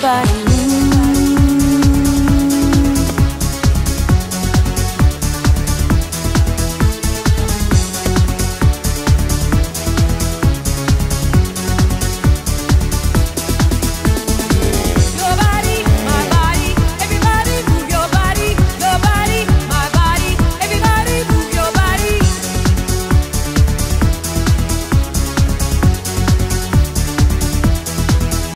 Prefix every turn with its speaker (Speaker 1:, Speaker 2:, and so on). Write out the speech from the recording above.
Speaker 1: body